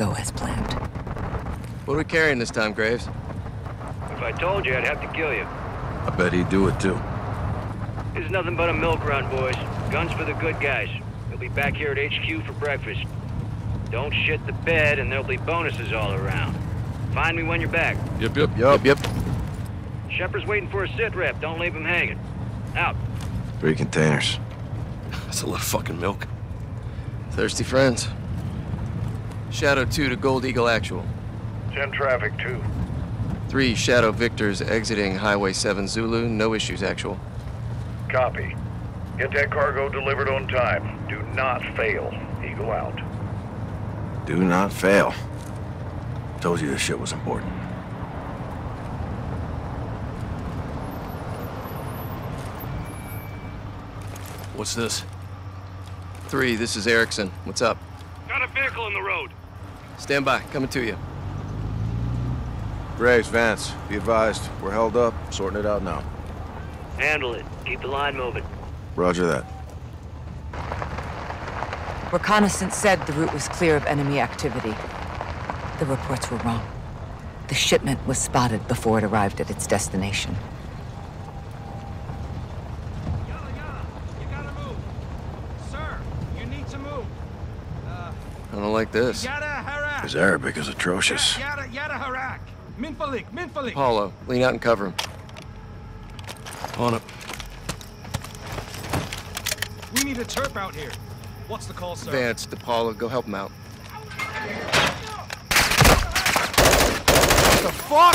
go as planned. What are we carrying this time, Graves? If I told you, I'd have to kill you. I bet he'd do it too. This is nothing but a milk run, boys. Guns for the good guys. We'll be back here at HQ for breakfast. Don't shit the bed, and there'll be bonuses all around. Find me when you're back. Yep, yep. yep, yep. Shepard's waiting for a sit rep. Don't leave him hanging. Out. Three containers. That's a lot of fucking milk. Thirsty friends. Shadow 2 to Gold Eagle Actual. 10 traffic, 2. 3 Shadow Victors exiting Highway 7 Zulu. No issues, Actual. Copy. Get that cargo delivered on time. Do not fail. Eagle out. Do not fail. Told you this shit was important. What's this? 3, this is Erickson. What's up? Got a vehicle in the road. Stand by. Coming to you. Graves, Vance, be advised. We're held up. Sorting it out now. Handle it. Keep the line moving. Roger that. Reconnaissance said the route was clear of enemy activity. The reports were wrong. The shipment was spotted before it arrived at its destination. Yalla, yalla, you gotta move. Sir, you need to move. Uh, I don't like this. Yada. His Arabic is atrocious. Yada, yada harak. Minfalik, minfalik. Paulo, lean out and cover him. On it. We need a terp out here. What's the call, sir? Vance, DePaulo, go help him out. What the fuck?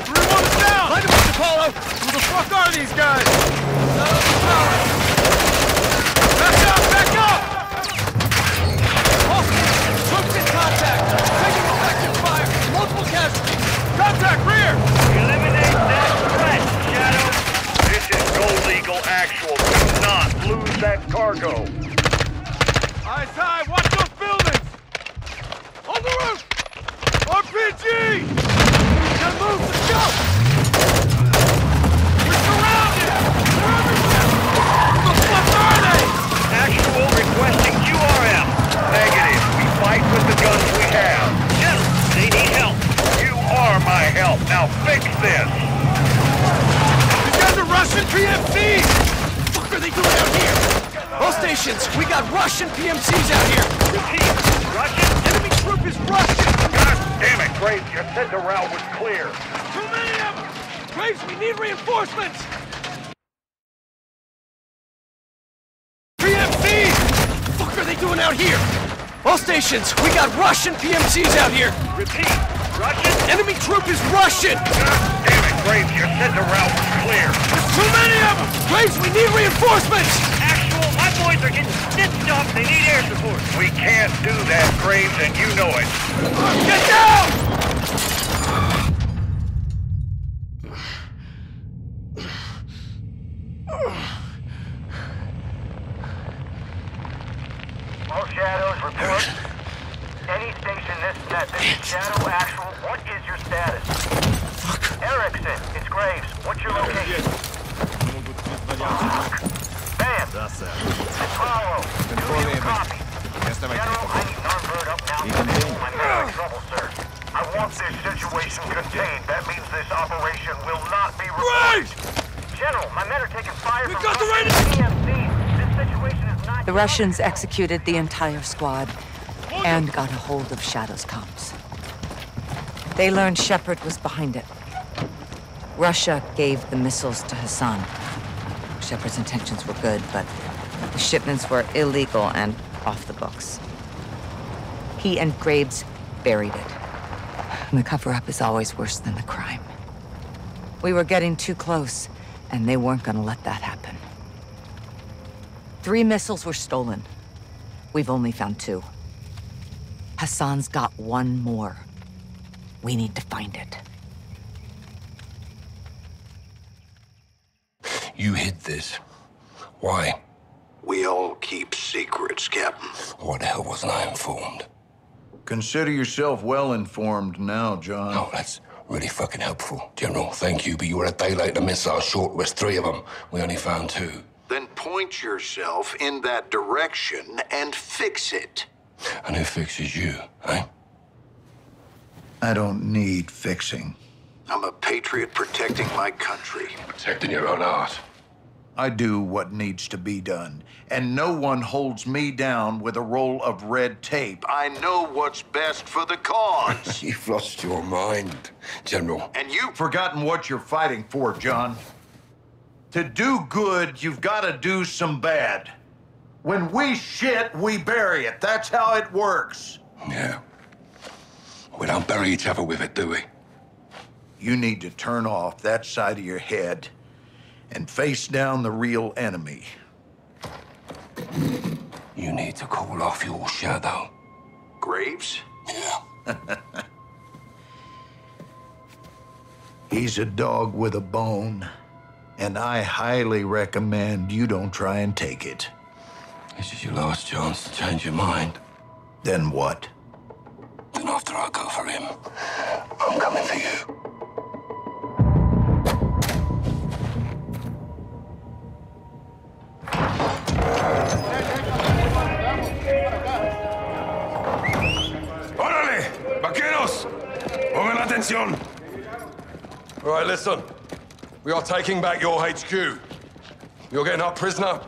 Everyone is down! Find him, Apollo! Who the fuck are these guys? Back up! Back up! Hostile! Troops in contact! Taking fire! Multiple casualties! Contact rear! Eliminate that threat, Shadow. This is Gold Eagle Actual. Do not lose that cargo. Eyes high! Watch those buildings! On the roof! RPG! Move! Go! We're surrounded! They're everywhere! The fuck are they? Actual requesting QRF. Negative. We fight with the guns we have. Gentlemen, they need help. You are my help. Now fix this. These guys are Russian PMCs! What fuck are they doing out here? All stations, we got Russian PMCs out here! Repeat. Russian? Enemy troop is Russian! God damn it, Graves. You said the route was clear. Too many of them! Um, Graves, we need reinforcements! PMCs! What fuck are they doing out here? All stations, we got Russian PMCs out here! Repeat. Russian? Enemy troop is Russian! God damn it, Graves. You said the route was clear. There's too many of them! Graves, we need reinforcements! Actual, my boys are getting stitched up. They need air support. We can't do that, Graves, and you know it. Get down! All shadows report. Any station this net, this is Shadow Actual. What is your status? Fuck. Erickson, it's Graves. What's your location? Van. Apollo. Do you copy? General, I need Narbird up now. I'm in trouble, sir. I want this situation contained. That means this operation will not be reported. Graves! General, my men are taking fire We've from got the Russian This situation is not... The Russians executed the entire squad and got a hold of Shadow's comms. They learned Shepard was behind it. Russia gave the missiles to Hassan. Shepard's intentions were good, but the shipments were illegal and off the books. He and Graves buried it. And the cover-up is always worse than the crime. We were getting too close, and they weren't gonna let that happen. Three missiles were stolen. We've only found two. Hassan's got one more. We need to find it. You hid this. Why? We all keep secrets, Captain. What the hell wasn't I informed? Consider yourself well informed now, John. Oh, that's really fucking helpful. General, thank you, but you were a daylight in the missile short. There's three of them. We only found two. Then point yourself in that direction and fix it. And who fixes you, eh? I don't need fixing. I'm a patriot protecting my country. Protecting your own art. I do what needs to be done, and no one holds me down with a roll of red tape. I know what's best for the cause. You've lost your mind, General. and you've forgotten what you're fighting for, John. To do good, you've got to do some bad. When we shit, we bury it. That's how it works. Yeah. We don't bury each other with it, do we? You need to turn off that side of your head and face down the real enemy. You need to call off your shadow. Graves? Yeah. He's a dog with a bone, and I highly recommend you don't try and take it. This is your last chance to change your mind. Then what? Then after I go for him, I'm coming for you. ¡Órale! ¡Vaqueros! ¡Pongan atención! All right, listen. We are taking back your HQ. You're getting our prisoner.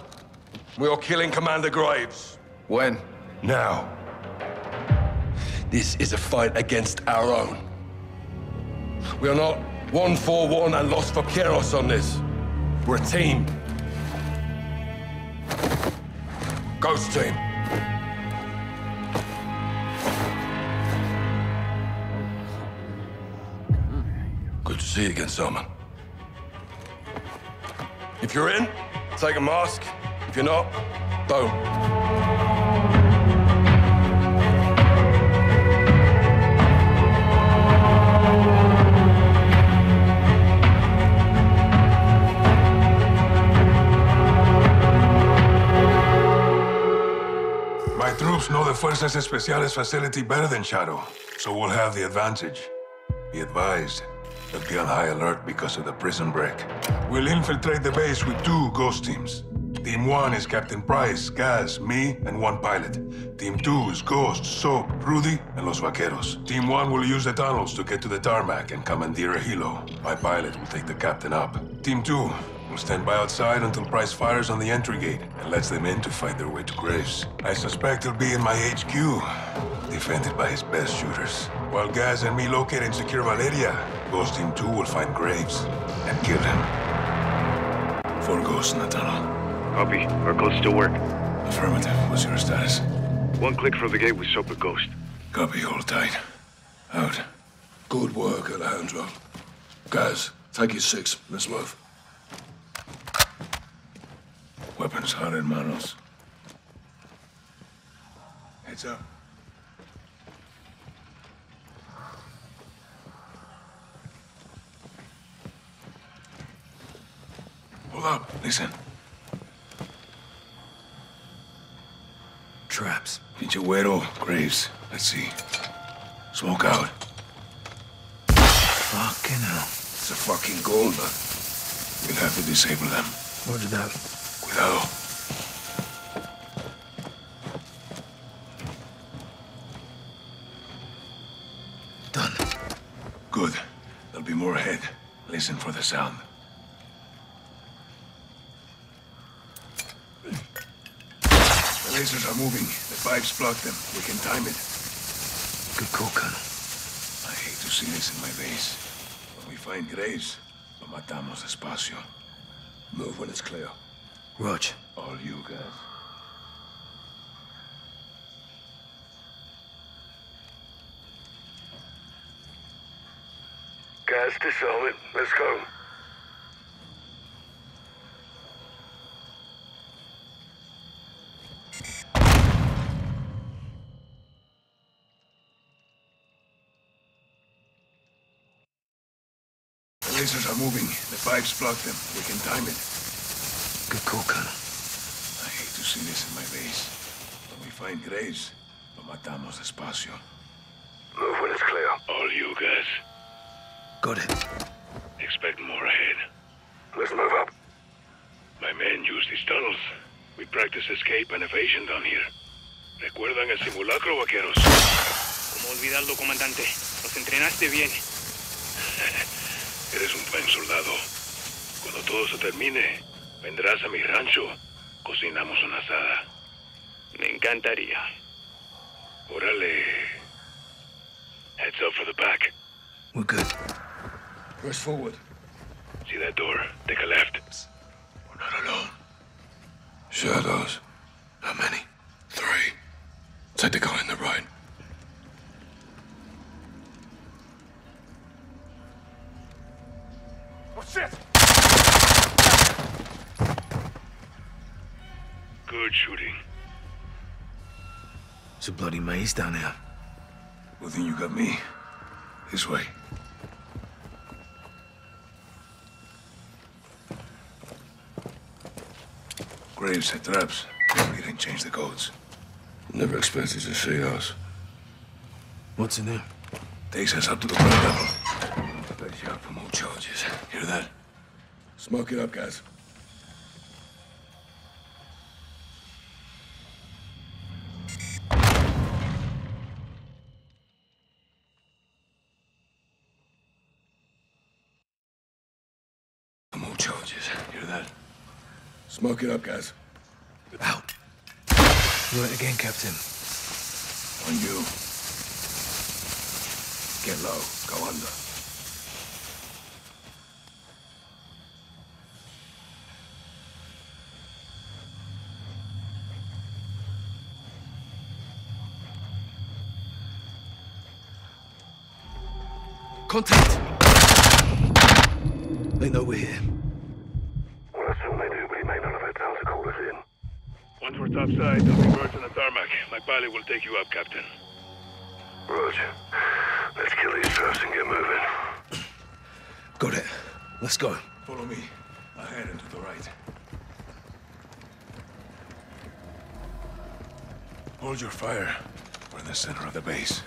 We are killing Commander Graves. When? Now. This is a fight against our own. We are not one for one and lost for Kieros on this. We're a team. Ghost team. Good to see you again, Salman. If you're in, take a mask. If you're not, don't. My troops know the Fuerzas Especiales facility better than Shadow, so we'll have the advantage. Be advised, they'll be on high alert because of the prison break. We'll infiltrate the base with two ghost teams. Team 1 is Captain Price, Gaz, me, and one pilot. Team 2 is Ghost, Soap, Rudy, and Los Vaqueros. Team 1 will use the tunnels to get to the tarmac and commandeer a helo. My pilot will take the captain up. Team 2 will stand by outside until Price fires on the entry gate and lets them in to fight their way to Graves. I suspect he'll be in my HQ, defended by his best shooters. While Gaz and me locate and secure Valeria, Ghost Team 2 will find Graves and kill him. Four ghosts in the tunnel. Copy. Our codes still work. Affirmative. What's your status? One click from the gate with Soap and Ghost. Copy, hold tight. Out. Good work, Alejandro. Guys, take your six. Let's move. Weapons hot in manos. Heads up. Hold up. Listen. Pinchuero, Graves. Let's see. Smoke out. Fucking hell. It's a fucking gold, but we'll have to disable them. Roger that. Cuidado. Done. Good. There'll be more ahead. Listen for the sound. The lasers are moving. The pipes block them. We can time it. Good call, Colonel. I hate to see this in my base. When we find Graves, lo matamos despacio. Move when it's clear. Roger. All you guys. Guys, Gas it. Let's go. Are moving. The pipes block them. We can time it. Good call, Colonel. I hate to see this in my base. When we find Graves, lo matamos despacio. Move when it's clear. All you guys. Got it. Expect more ahead. Let's move up. My men use these tunnels. We practice escape and evasion down here. Recuerda ¿Recuerdan el simulacro, vaqueros? ¿Cómo olvidarlo, comandante? Nos entrenaste bien. Eres un buen soldado. Cuando todo se termine, vendrás a mi rancho. Cocinamos una asada. Me encantaría. Órale. Heads up for the back. We're good. Press forward. See that door? Take a left. We're not alone. Shadows. How many? Three. Take the guy on the shooting. It's a bloody maze down here. Well, then you got me. This way. Graves had traps. We didn't change the codes. Never expected to see us. What's in there? Takes us up to the ground level. Bet you up for more charges. Hear that? Smoke it up, guys. For more charges. Hear that? Smoke it up, guys. Out. Do it again, Captain. On you. Get low. Go under. Contact! They know we're here. Well, assume they do, but he may not have had time to call us in. Once we're topside, there'll be birds on the tarmac. My pilot will take you up, Captain. Roger. Let's kill these traps and get moving. Got it. Let's go. Follow me. Ahead and to the right. Hold your fire. We're in the center of the base.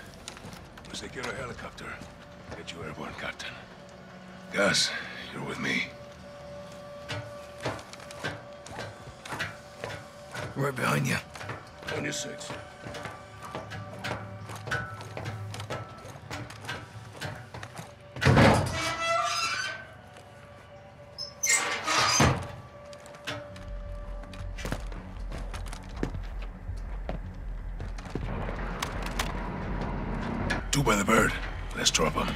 We'll secure a helicopter. Get you airborne, Captain. Gaz, you're with me. Right behind you. On your six. Two by the bird. Let's drop them.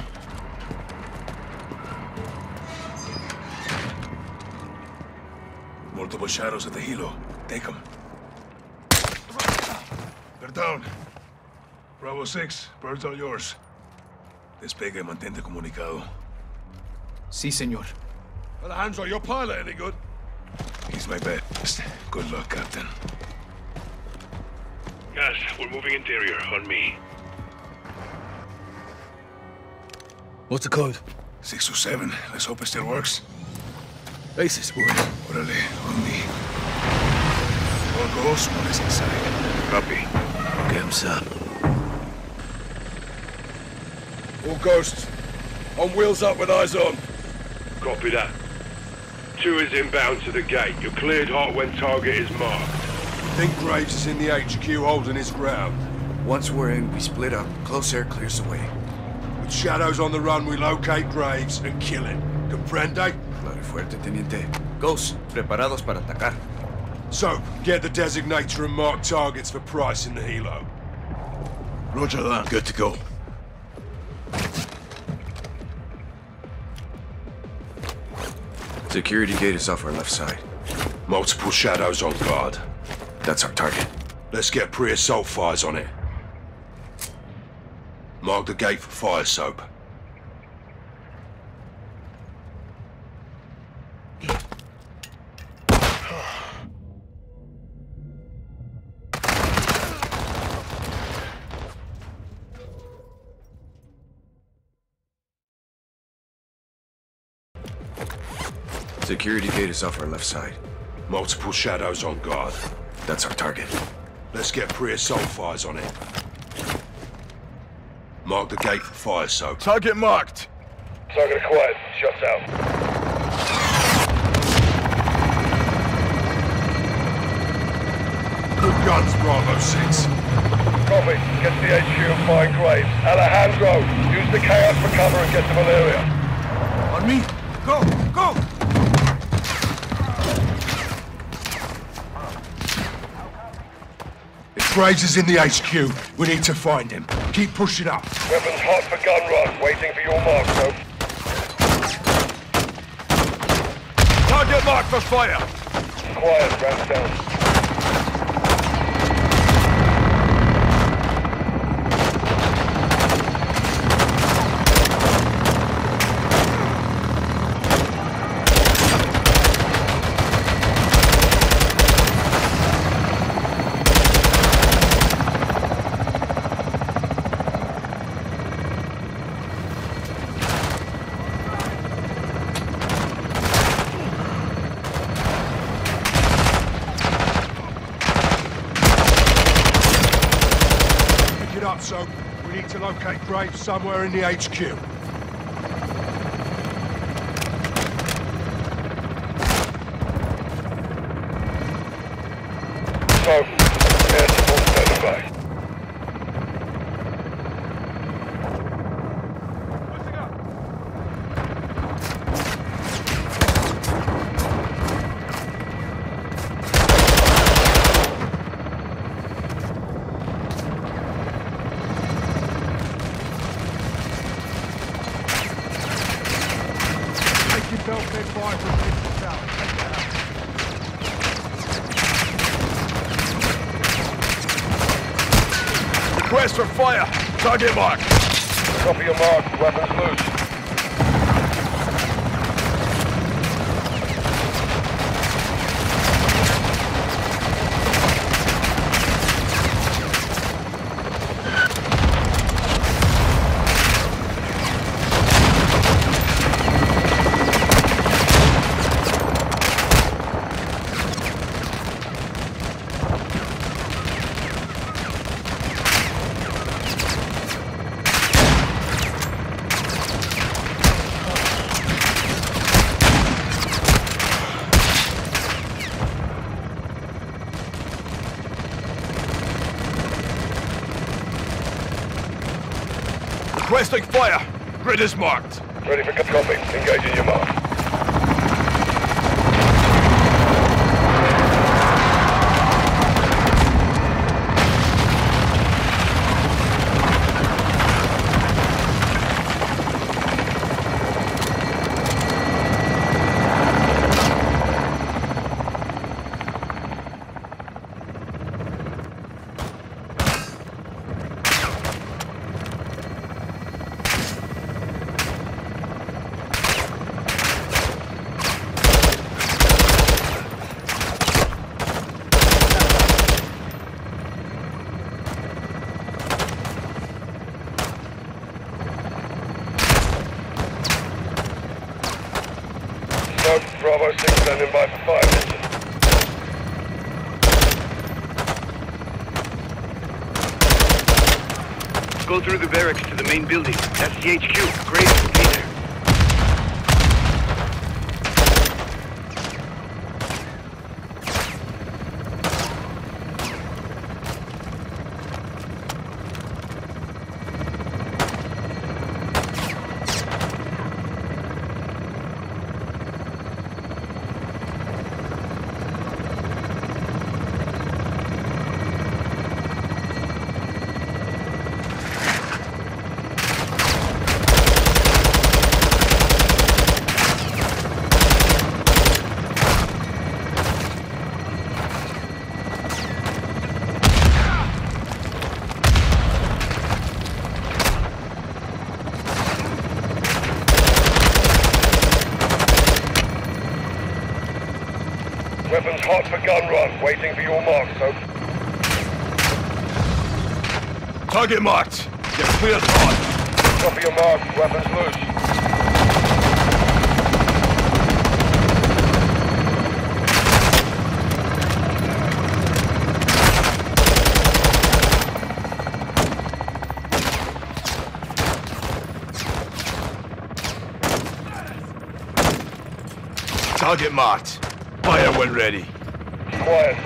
Multiple shadows at the helo. Take them. They're down. Bravo 6, birds are yours. Despegue y mantente comunicado. Sí, señor. Alejandro, your pilot any good? He's my best. Good luck, Captain. Gaz, we're moving interior. On me. What's the code? 627. Let's hope it still works. Aces, boy. Órale, on me. All goes, one is inside. Copy. Get him, sir. All ghosts. On wheels up with eyes on. Copy that. Two is inbound to the gate. You're cleared hot when target is marked. Think Graves is in the HQ holding his ground. Once we're in, we split up. Close air clears the way. With shadows on the run, we locate Graves and kill him. Comprende? Claro fuerte, teniente. Ghosts, preparados para atacar. So, get the designator and mark targets for Price in the helo. Roger that. Good to go. Security gate is off our left side. Multiple shadows on guard. That's our target. Let's get pre-assault fires on it. Mark the gate for fire soap. Security gate is off our left side. Multiple shadows on guard. That's our target. Let's get pre-assault fires on it. Mark the gate for fire soap. Target marked. Target acquired. Shots out. Good guns, Bravo 6. copy. Get to the HQ and find Graves. Alejandro, use the chaos for cover and get to Valeria. On me. Go, go! If Graves is in the HQ, we need to find him. Keep pushing up. Weapons hot for gun run. Waiting for your mark, so. Target marked for fire! Quiet, Ramsdale. Pick it up, Soap. We need to locate Graves somewhere in the HQ. So, air support standing by. Taking Belfed fire from Pistol Tower. Take that out. Request for fire! Target marked! Copy your mark. Weapons loose. Requesting fire! Grid is marked. Ready for copy. Engaging your mark. Smoke, Bravo 6 standing by for fire mission. Go through the barracks to the main building. That's the HQ. Graves will be there. Weapons hot for gun run. Waiting for your mark, so. Target marked. Get clear hot. Copy your mark. Weapons loose. Target marked. Fire when ready quiet,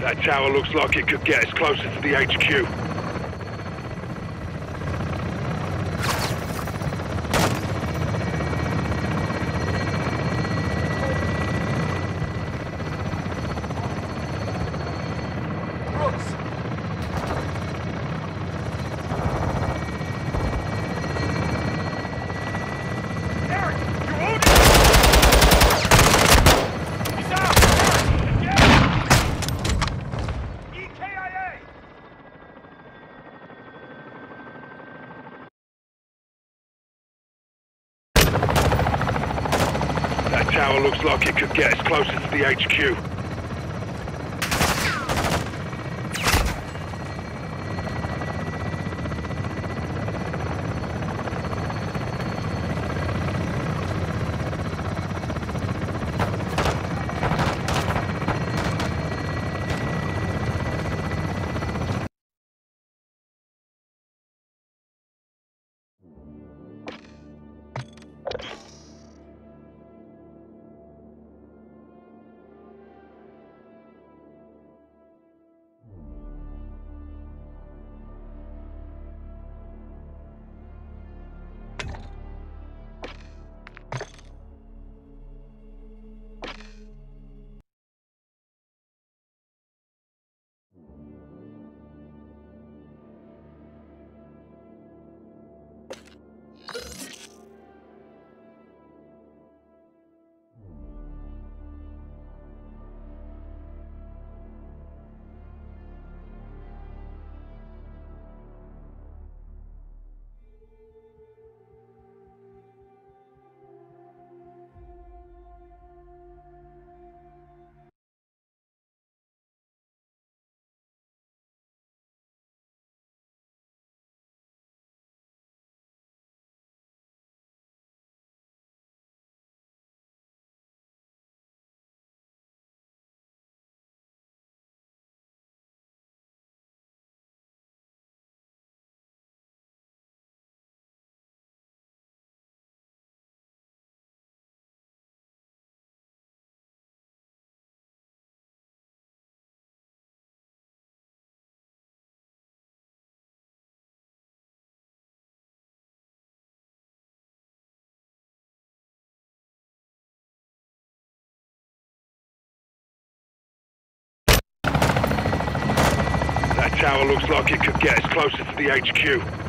That tower looks like it could get us closer to the HQ. Looks like it could get us closer to the HQ. Tower looks like it could get us closer to the HQ.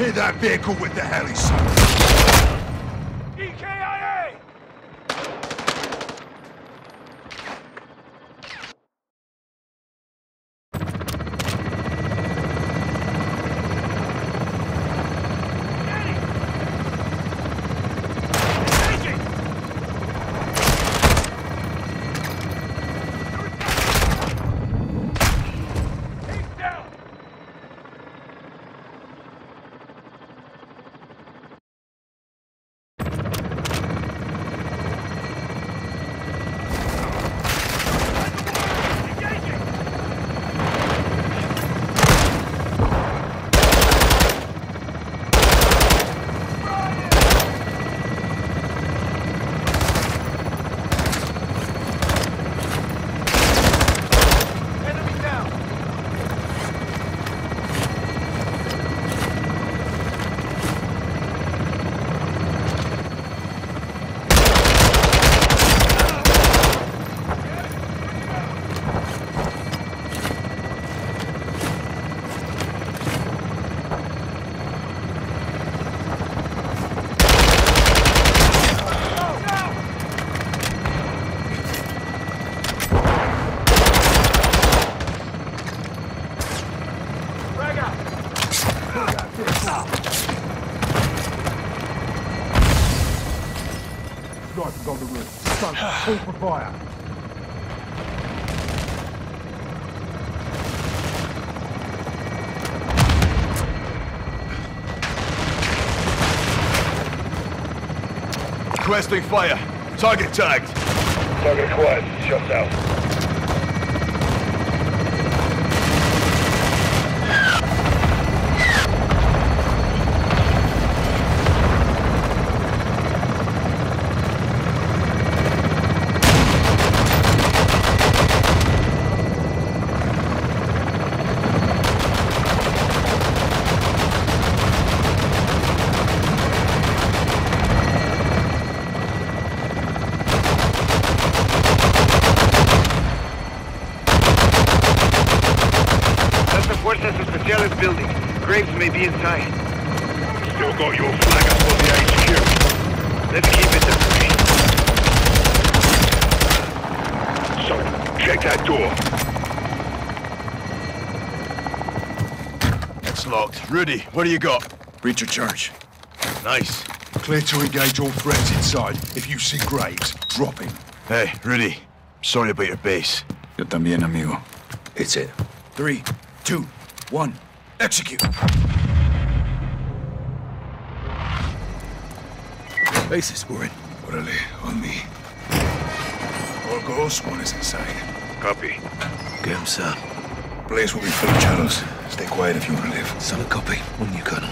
Hit that vehicle with the heli, son. EKIA! Snipers on the roof. Stone, call for fire. Requesting fire. Target tagged. Target acquired. Shut south. That's the Fuerzas Especiales building. Graves may be inside. Still got your flag up on the HQ. Let's keep it that way. So, check that door. It's locked. Rudy, what do you got? Breach of charge. Nice. Clear to engage all threats inside. If you see Graves, drop him. Hey, Rudy. Sorry about your base. Yo también, amigo. It's it. Three, two, one, execute. Bases, we're in. Orale, on me. All goes, one is inside. Copy. Get him, sir. Blaze will be full of shadows. Stay quiet if you want to live. Solid copy. On you, Colonel.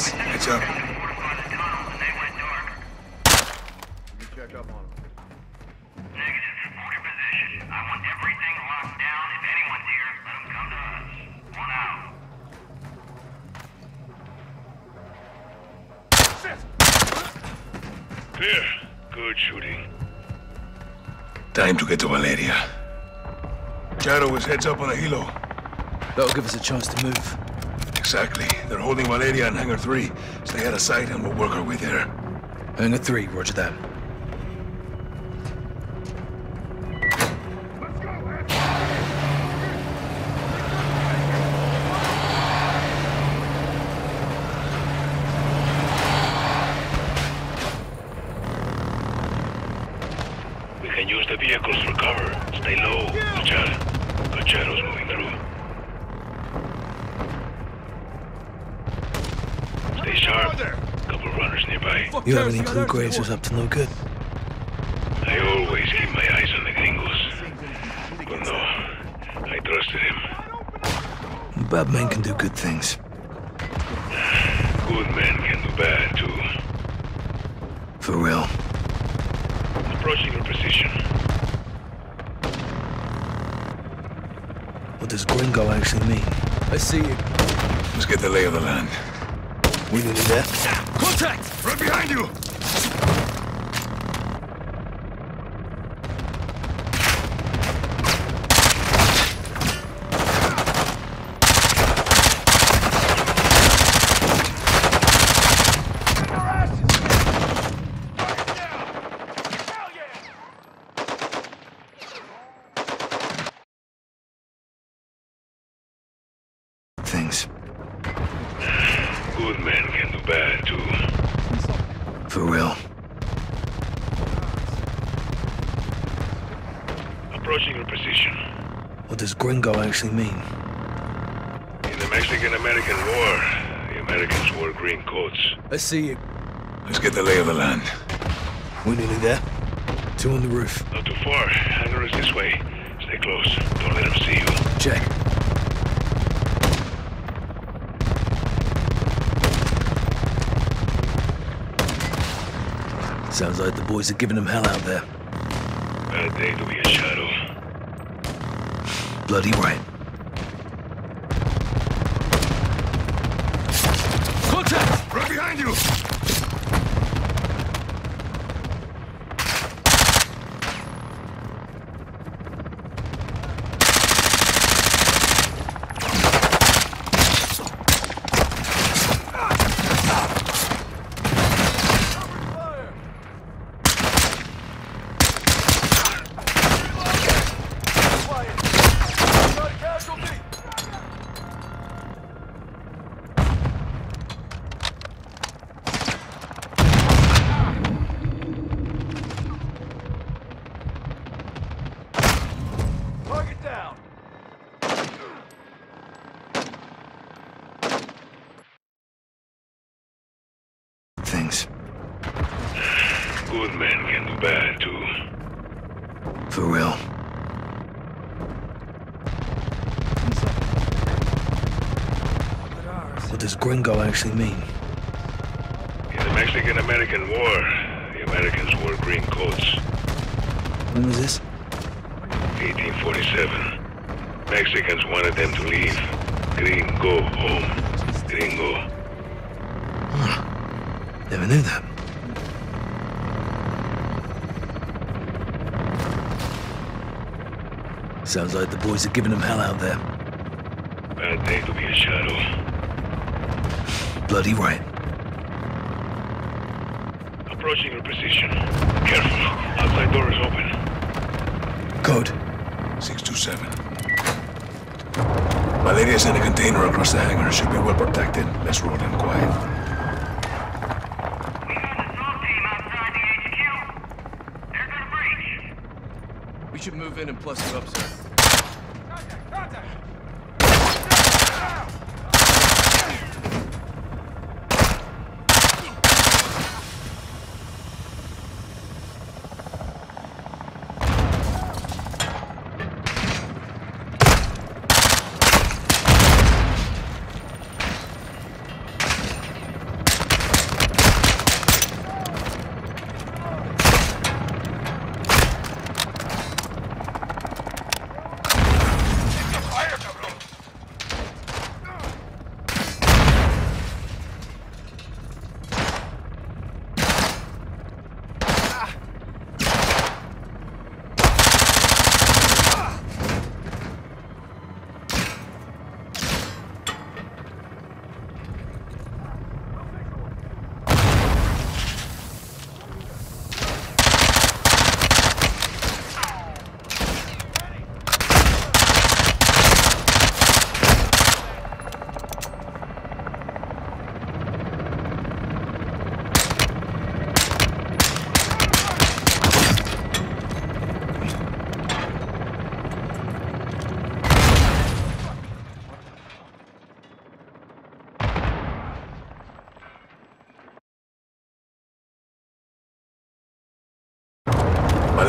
Heads up. Check up on them. Negative. Hold your position. I want everything locked down. If anyone's here, let them come to us. One out. Shit! Clear. Good shooting. Time to get to Valeria. Shadow is heads up on a helo. That'll give us a chance to move. Exactly. They're holding Valeria in Hangar 3. Stay out of sight and we'll work our way there. Hangar 3, roger that. We can use the vehicles for cover. Stay low. Watch out. Got shadows moving through. Stay sharp. Couple runners nearby. You have any clue Graves was up to no good? I always keep my eyes on the gringos. But no, I trusted him. Bad men can do good things. Good men can do bad, too. For real. Approaching your position. What does gringo actually mean? I see you. Let's get the lay of the land. We nearly there. Contact! Right behind you! Approaching your position. What does gringo actually mean? In the Mexican-American War, the Americans wore green coats. I see you. Let's get the lay of the land. We're nearly there. Two on the roof. Not too far. Hangar is this way. Stay close. Don't let them see you. Check. Sounds like the boys are giving them hell out there. Bad day to be a shadow. Bloody right. Contact! Right behind you! Target down. Things. Good men can do bad, too. For real. What does gringo actually mean? In the Mexican-American War, the Americans wore green coats. When was this? 1847. Mexicans wanted them to leave. Green, go home. Gringo. Never knew that. Sounds like the boys are giving them hell out there. Bad day to be a shadow. Bloody right. Approaching your position. Careful. Outside door is open. Code. 627. Valeria's in a container across the hangar. Should be well protected. Let's roll in quiet. We have the drone team outside the HQ. They're gonna breach. We should move in and plus you up, sir.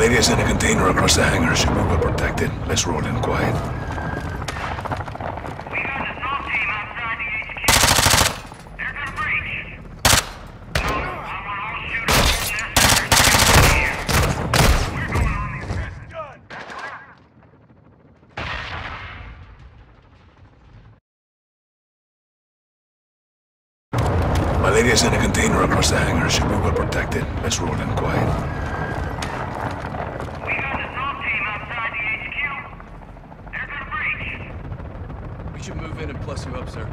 Valeria's in a container across the hangar. Should be well protected. Let's roll in quiet. Valeria's in a container across the hangar. Should be well protected. Let's roll in quiet. We should move in and plus you up, sir.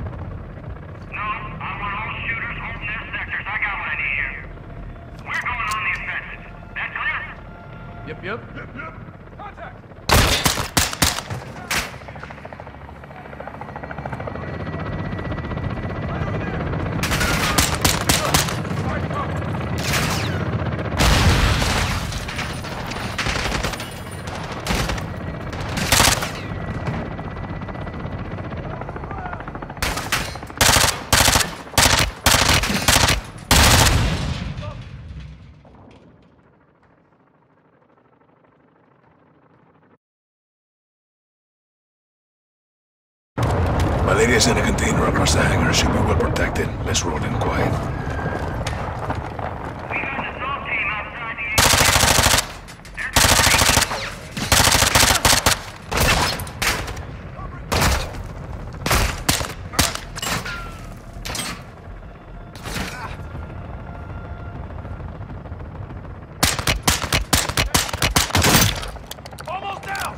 Yep, yep. Yep, yep. Valeria's in a container across the hangar. Should be well protected. Let's roll in quiet. Almost down!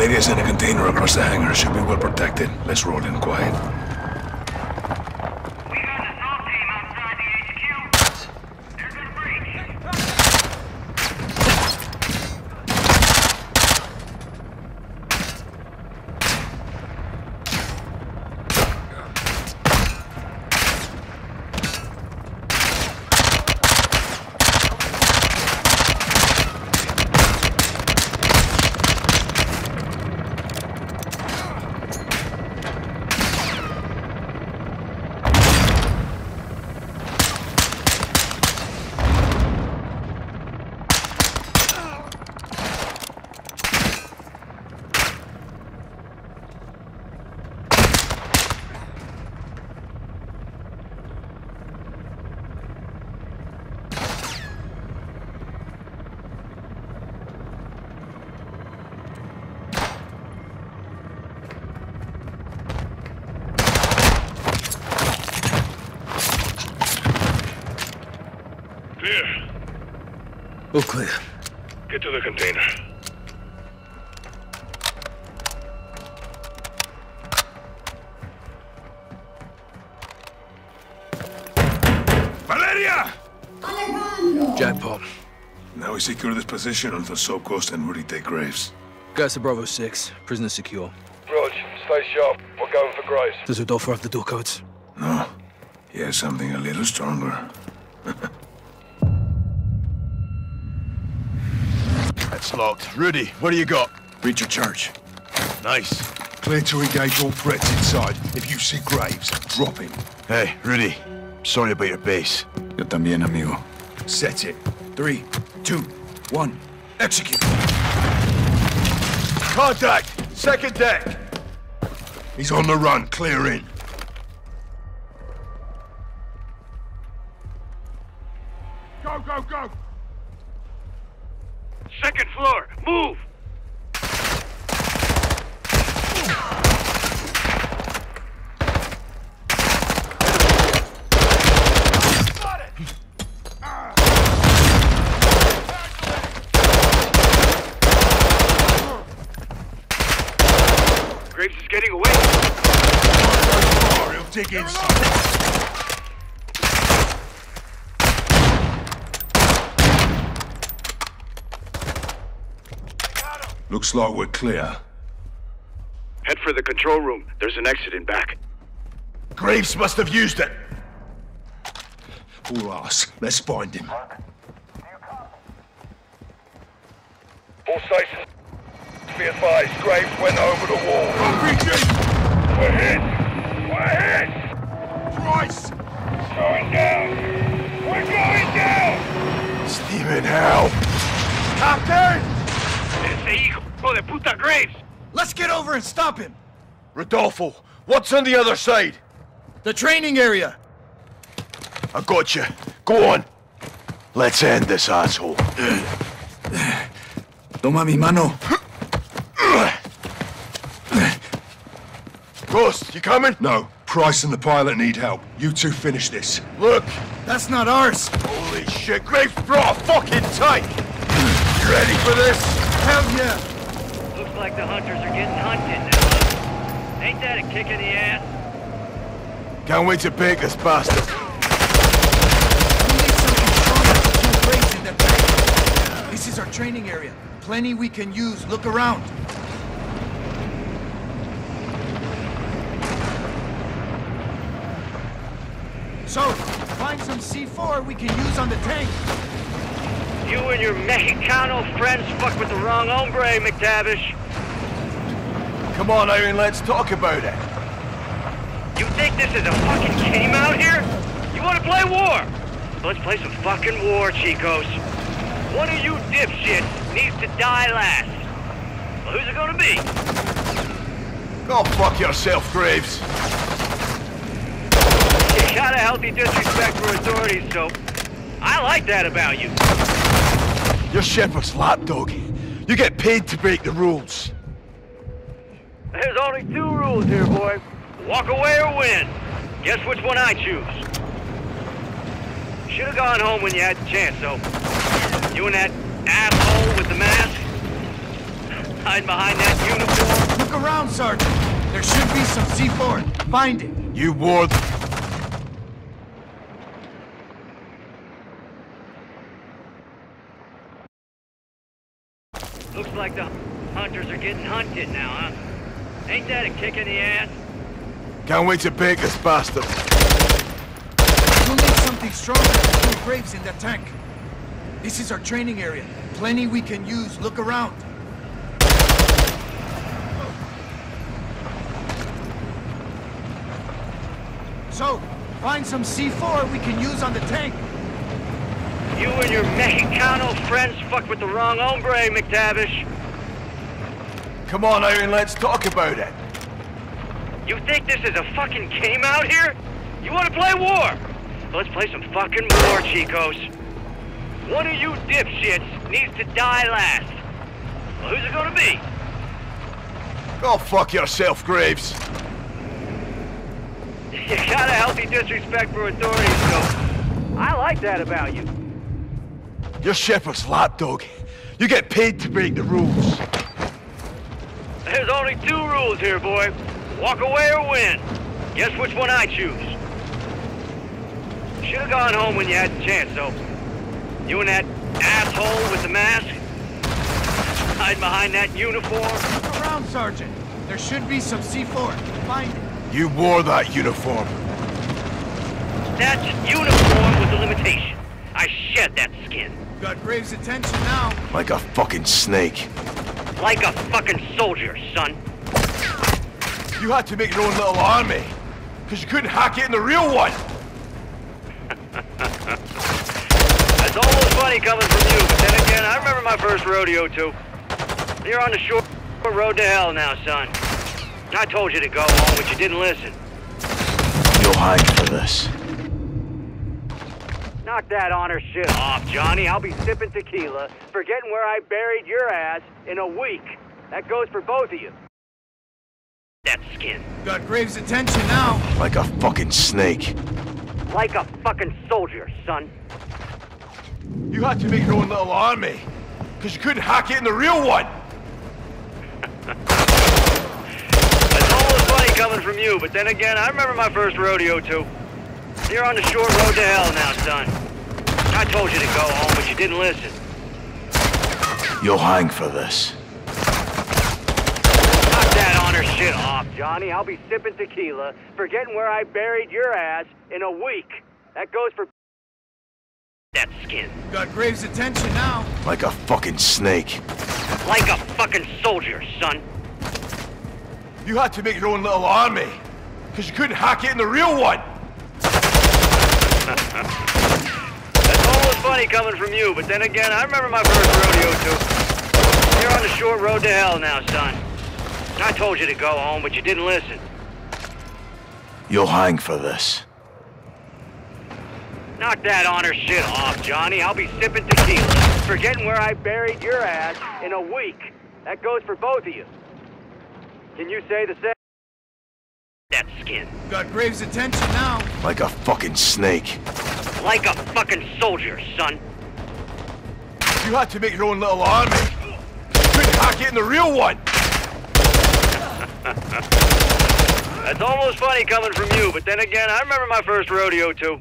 Valeria's in a container across the hangar. Should be well protected. Let's roll in quiet. Clear. All clear. Get to the container. Valeria! Jackpot. Now we secure this position until Soap Ghost and Rudy take Graves. Gaz to Bravo 6. Prisoner secure. Rog, stay sharp. We're going for Graves. Does Rodolfo have the door codes? No. He has something a little stronger. That's locked. Rudy, what do you got? Reach your charge. Nice. Clear to engage all threats inside. If you see Graves, drop him. Hey, Rudy. Sorry about your base. Yo también, amigo. Set it. Three, two, one, execute. Contact! Second deck! He's on the run. Clear in. Go, go, go! Second floor. Move. Graves is getting away. Dig inside. Looks like we're clear. Head for the control room. There's an exit in back. Graves must have used it. All us. Let's find him. All stations, be advised, Graves went over the wall. RPG! We're hit! We're hit! Price! Going down! We're going down! Steaming hell! Captain! Ese hijo de puta Graves! Let's get over and stop him! Rodolfo, what's on the other side? The training area! I got you. Go on. Let's end this asshole. Toma mi mano. Ghost, you coming? No. Price and the pilot need help. You two finish this. Look, that's not ours. Holy shit, Graves brought a fucking tank. You ready for this? Hell yeah! Looks like the hunters are getting hunted now. Ain't that a kick in the ass? Can't wait to bake this bastard. We need something stronger to kill Graves in that tank. This is our training area. Plenty we can use. Look around. So, find some C4 we can use on the tank. You and your Mexicano friends fuck with the wrong hombre, McTavish. Come on, Irene, let's talk about it. You think this is a fucking game out here? You wanna play war? Let's play some fucking war, Chicos. One of you dipshits needs to die last. Well, who's it gonna be? Go fuck yourself, Graves. You got a healthy disrespect for authority, so I like that about you. You're Shepard's lapdog. You get paid to break the rules. There's only two rules here, boy. Walk away or win. Guess which one I choose. Should have gone home when you had the chance, though. You and that asshole with the mask? Hide behind that uniform? Look around, Sergeant. There should be some C4. Find it. You wore the... Looks like the hunters are getting now, huh? Ain't that a kick in the ass? Can't wait to bake this bastard. We'll need something stronger to kill Graves in that tank. This is our training area. Plenty we can use. Look around. So, find some C4 we can use on the tank. You and your Mexicano friends fuck with the wrong hombre, McTavish. Come on, Irene, let's talk about it. You think this is a fucking game out here? You wanna play war? Let's play some fucking war, Chicos. One of you dipshits needs to die last. Well, who's it gonna be? Go fuck yourself, Graves. You got a healthy disrespect for authority, so I like that about you. You're Shepard's lapdog. You get paid to break the rules. There's only two rules here, boy. Walk away or win. Guess which one I choose. Should have gone home when you had the chance, though. You and that asshole with the mask? Hide behind that uniform? Look around, Sergeant. There should be some C4. Find it. You wore that uniform. That's uniform with a limitation. I shed that skin. Got Graves' attention now. Like a fucking snake. Like a fucking soldier, son. You had to make your own little army. Because you couldn't hack it in the real one. That's almost funny coming from you, but then again, I remember my first rodeo, too. You're on the short road to hell now, son. I told you to go home, but you didn't listen. You'll hang for this. Knock that honor shit off, Johnny. I'll be sipping tequila, forgetting where I buried your ass in a week. That goes for both of you. That skin. Got Graves' attention now. Like a fucking snake. Like a fucking soldier, son. You had to make your own little army. Because you couldn't hack it in the real one. That's almost funny coming from you, but then again, I remember my first rodeo, too. You're on the short road to hell now, son. I told you to go home, but you didn't listen. You'll hang for this. Knock that honor shit off, Johnny. I'll be sipping tequila, forgetting where I buried your ass in a week. That goes for that skin. Got Graves' attention now. Like a fucking snake. Like a fucking soldier, son. You had to make your own little army. Because you couldn't hack it in the real one. That's almost funny coming from you, but then again, I remember my first rodeo, too. You're on the short road to hell now, son. I told you to go home, but you didn't listen. You'll hang for this. Knock that honor shit off, Johnny. I'll be sipping tequila, forgetting where I buried your ass in a week. That goes for both of you. Can you say the same? That skin. Got Graves' attention now. Like a fucking snake. Like a fucking soldier, son. You You had to make your own little army. You couldn't hack it in the real one. That's almost funny coming from you, but then again, I remember my first rodeo too.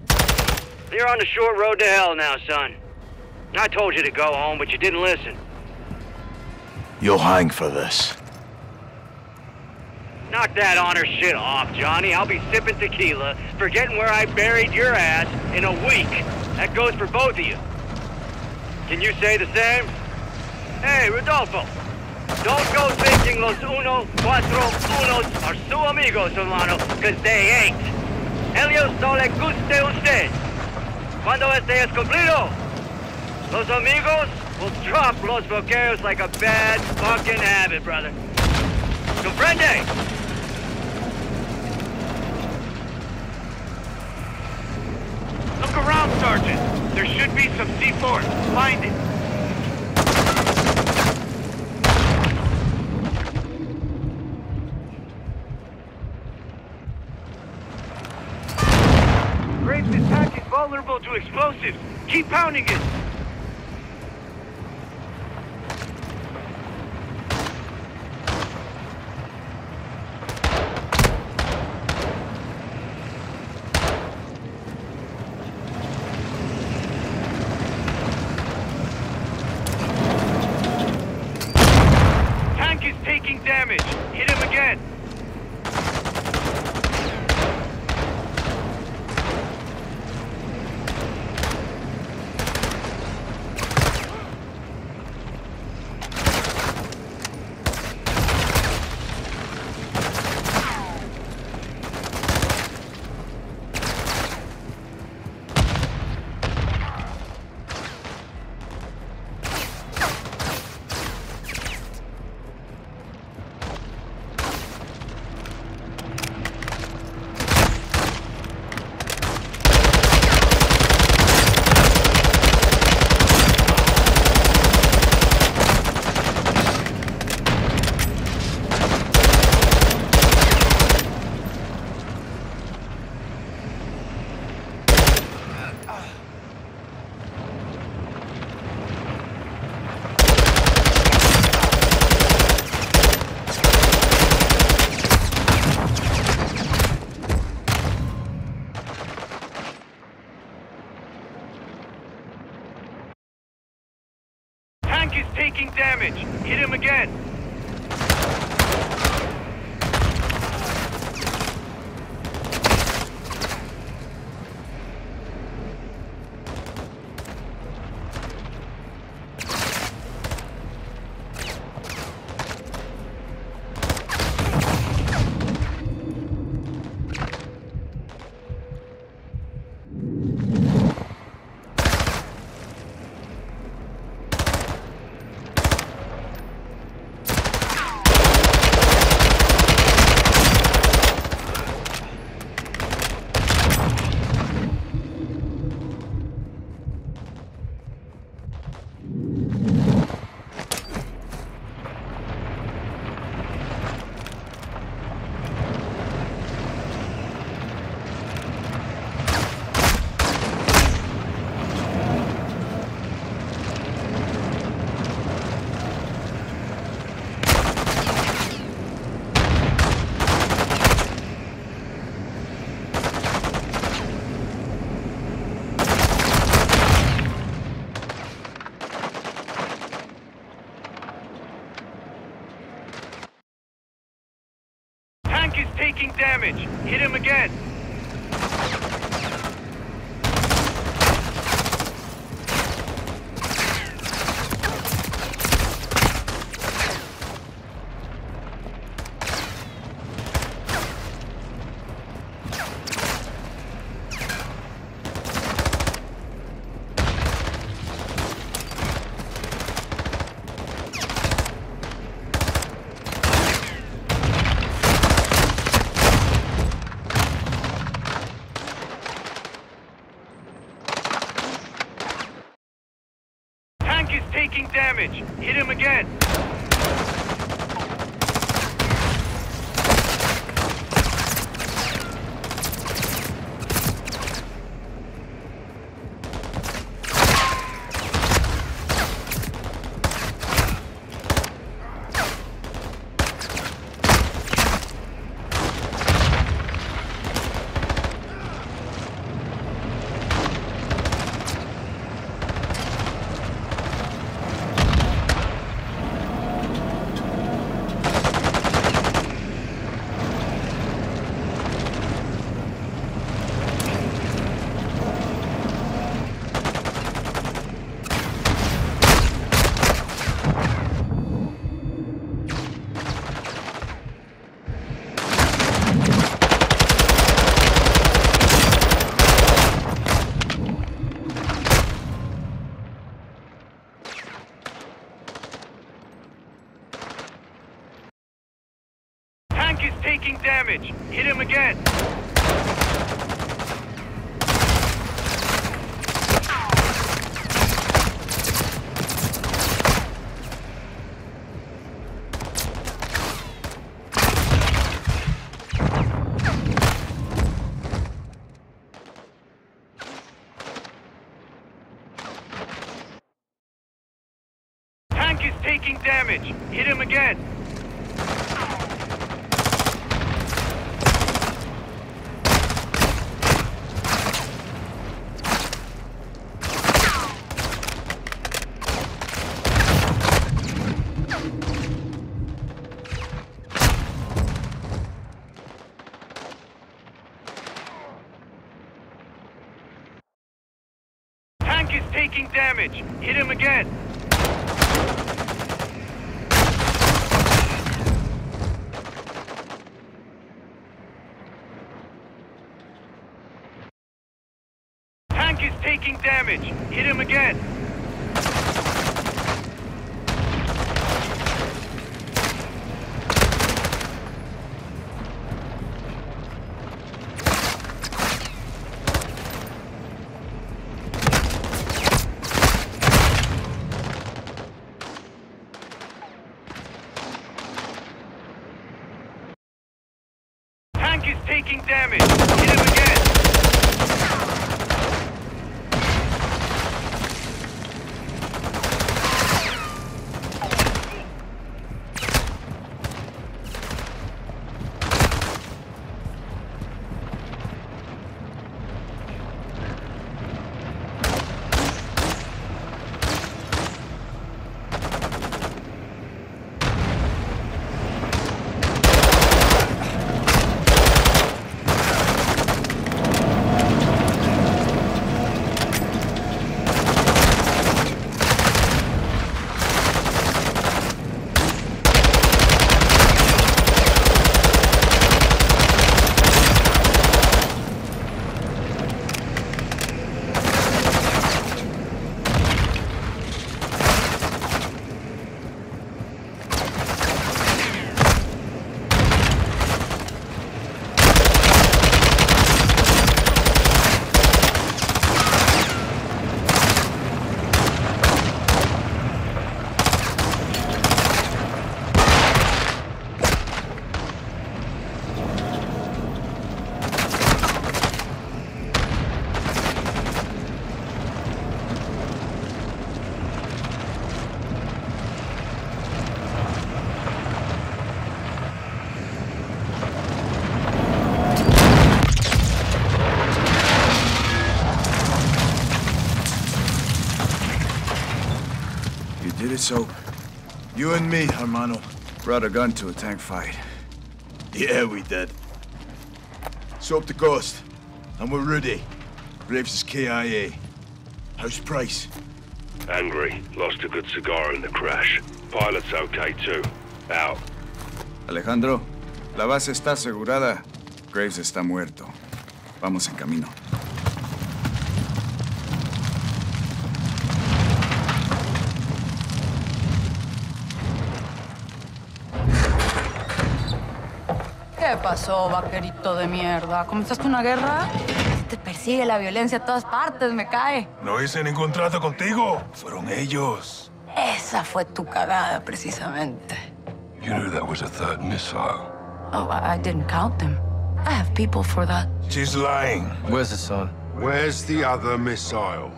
You're on the short road to hell now, son. I told you to go home, but you didn't listen. You'll hang for this. Knock that honor shit off, Johnny. I'll be sipping tequila, forgetting where I buried your ass in a week. That goes for both of you. Can you say the same? Hey, Rodolfo. Don't go thinking los uno, cuatro, unos are su amigos, hermano, because they ain't. Ellos no le guste usted. Cuando este es cumplido, los amigos will drop los vaqueros like a bad fucking habit, brother. Comprende? Look around, Sergeant. There should be some C4. Find it. Graves' attack is vulnerable to explosives. Keep pounding it. Taking damage. Hit him again. Damage. Hit him again. Tank is taking damage. Hit him again. Tank is taking damage. Hit him again. You did it, so you and me, hermano, brought a gun to a tank fight. Yeah, we did. So up the coast, and we're ready. Graves is KIA. How's Price? Angry. Lost a good cigar in the crash. Pilot's okay too. Out. Alejandro, la base está asegurada. Graves está muerto. Vamos en camino. Pasó, vaquerito de mierda? ¿Comenzaste una guerra? Te persigue la violencia a todas partes, me cae. No hice ningún trato contigo. Fueron ellos. Esa fue tu cagada, precisamente. You knew that was a third missile. Oh, I, I didn't count them. I have people for that. She's lying. Where's the son? Where's the other missile?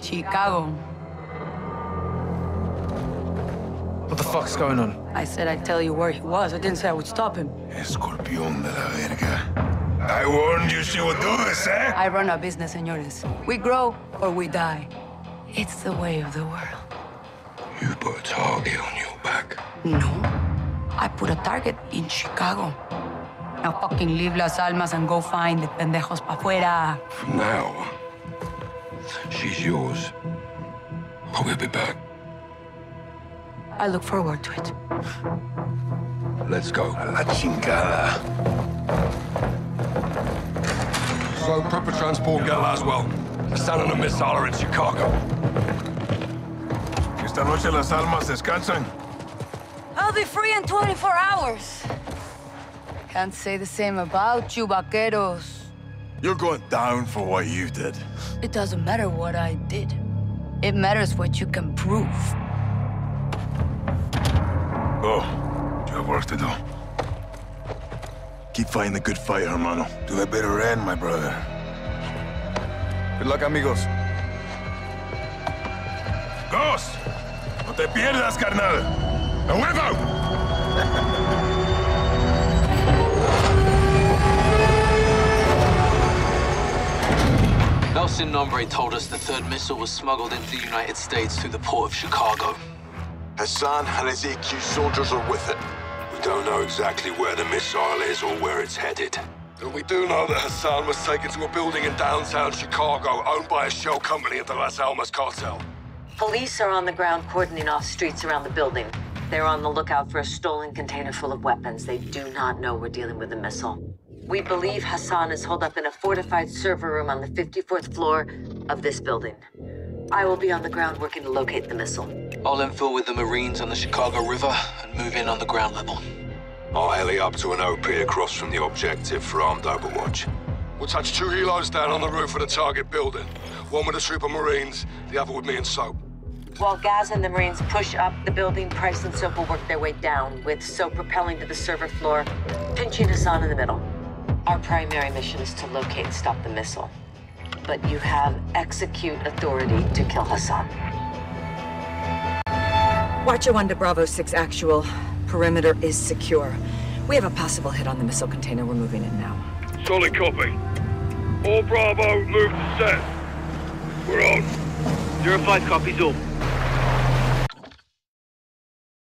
Chicago. What the fuck's going on? I said I'd tell you where he was. I didn't say I would stop him. Escorpión de la verga. I warned you she would do this, eh? I run a business, senores. We grow or we die. It's the way of the world. You put a target on your back. No. I put a target in Chicago. Now fucking leave Las Almas and go find the pendejos pa' fuera. From now, she's yours. I will be back. I look forward to it. Let's go. A la chingada. So, proper transport get Laswell. The son and a missile are in Chicago. Esta noche las almas descansan. I'll be free in 24 hours. Can't say the same about you, vaqueros. You're going down for what you did. It doesn't matter what I did. It matters what you can prove. Go. You have work to do. Keep fighting the good fight, hermano. To a better end, my brother. Good luck, amigos. Ghost! No te pierdas, carnal! ¡A huevo! El Sin Nombre told us the third missile was smuggled into the United States through the port of Chicago. Hassan and his EQ soldiers are with it. We don't know exactly where the missile is or where it's headed. But we do know that Hassan was taken to a building in downtown Chicago owned by a shell company of the Las Almas cartel. Police are on the ground cordoning off streets around the building. They're on the lookout for a stolen container full of weapons. They do not know we're dealing with a missile. We believe Hassan is holed up in a fortified server room on the 54th floor of this building. I will be on the ground working to locate the missile. I'll infill with the Marines on the Chicago River and move in on the ground level. I'll heli up to an OP across from the objective for armed overwatch. We'll touch two helos down on the roof of the target building. One with a troop of Marines, the other with me and Soap. While Gaz and the Marines push up the building, Price and Soap will work their way down, with Soap propelling to the server floor, pinching Hassan in the middle. Our primary mission is to locate and stop the missile. But you have execute authority to kill Hassan. Watcher 1 to Bravo 6 actual. Perimeter is secure. We have a possible hit on the missile container. We're moving in now. Solid copy. All Bravo, move to set. We're on. Zero 05 copies all.